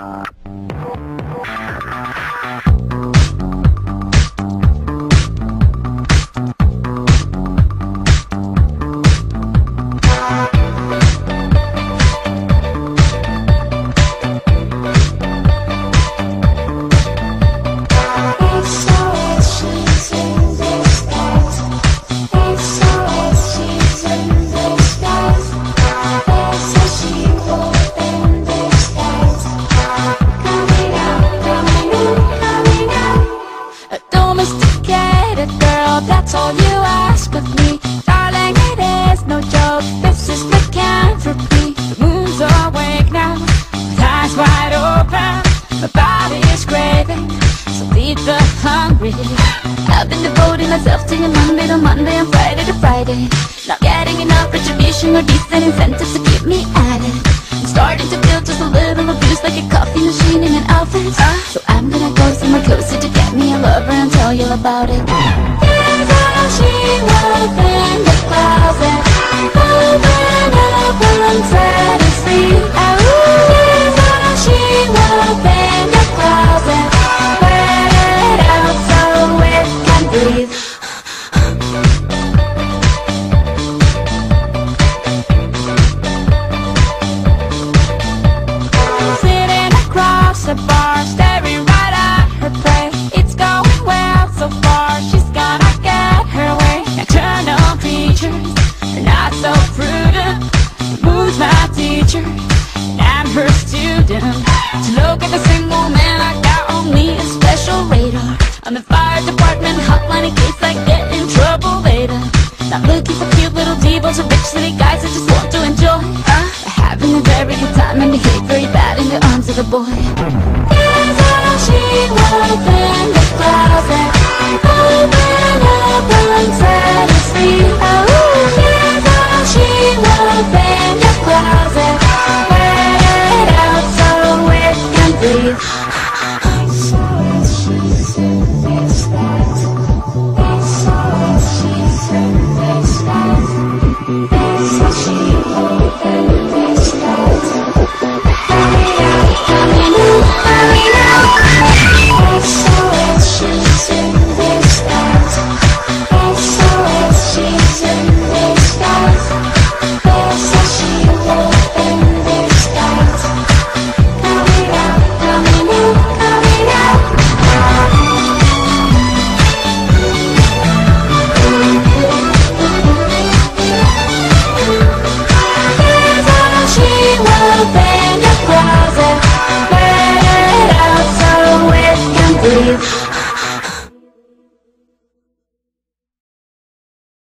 Uh... I've been devoting myself to you Monday to Monday and Friday to Friday. Not getting enough retribution or decent incentives to keep me at it. I'm starting to feel just a little abused like a coffee machine in an office So I'm gonna go somewhere closer to get me a lover and tell you about it Here's creatures are not so prudent Who's my teacher? I'm her student. To look at the single man I got on me A special radar. I'm the fire department hotline in case I get in trouble later. Not looking for cute little divas or rich city guys I just want to enjoy. Uh, Having a very good time and behave very bad in the arms of the boy can breathe you